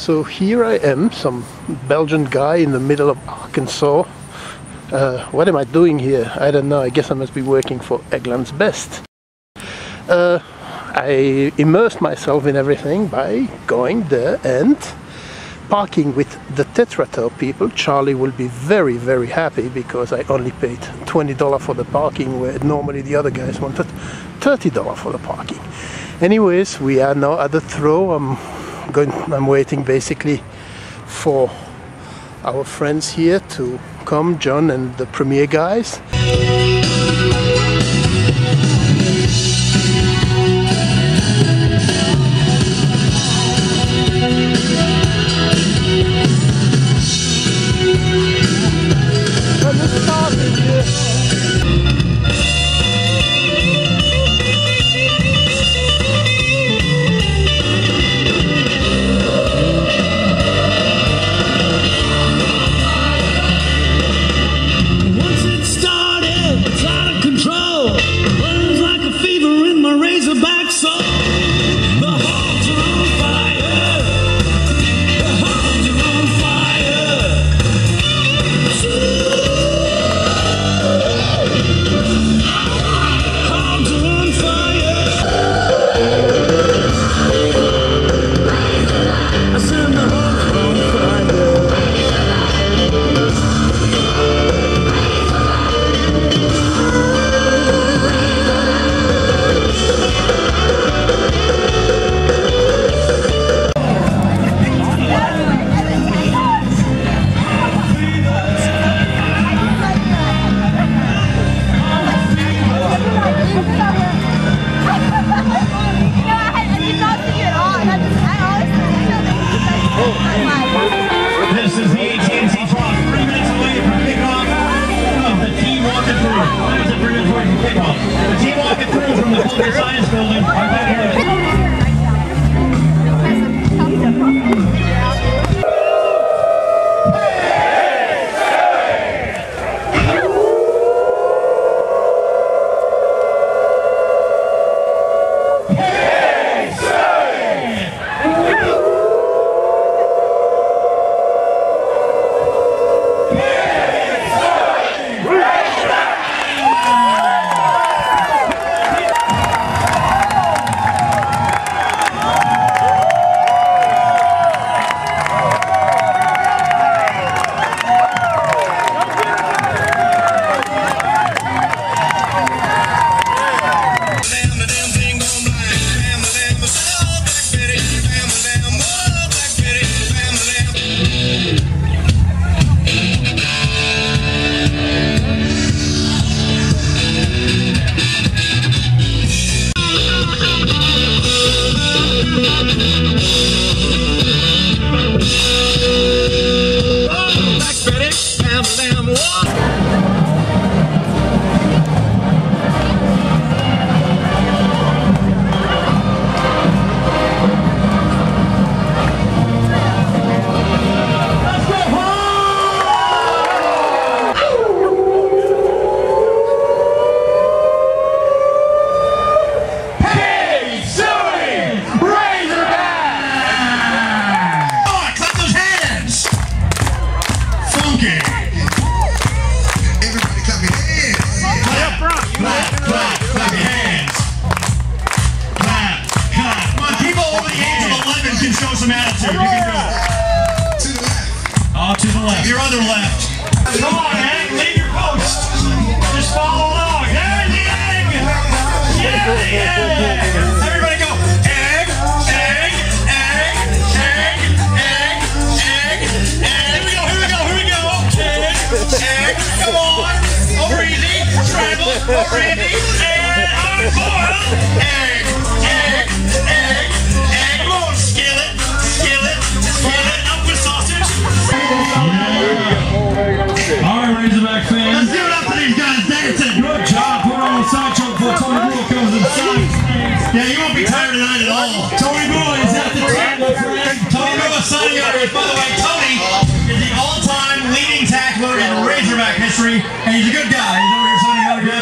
So here I am, some Belgian guy in the middle of Arkansas. Uh, what am I doing here? I don't know. I guess I must be working for Eggland's Best. Uh, I immersed myself in everything by going there and parking with the Tetra Tow people. Charlie will be very, very happy because I only paid $20 for the parking where normally the other guys wanted $30 for the parking. Anyways, we are now at the throw. I'm going I'm waiting basically for our friends here to come, John and the premier guys. Is the AT&T Truck, three minutes away from kickoff of the team walking through. Why is it three minutes away from kickoff? The team walking through from the Political Science Building. Some attitude. You can it. To the left. Oh, to the left. Your other left. Come on, Hank. Leave your post. Just follow along. The egg. Yeah, egg. Go. Egg, egg, egg, egg, egg, egg, egg. Here we go, here we go, here we go. Egg, egg. Come on. Over easy. Scramble. Over easy. Tired tonight at all. Tony Rule is at the table, friend. Tony is signing up. By the way, Tony is the all-time leading tackler in Razorback history, and he's a good guy. He's over here signing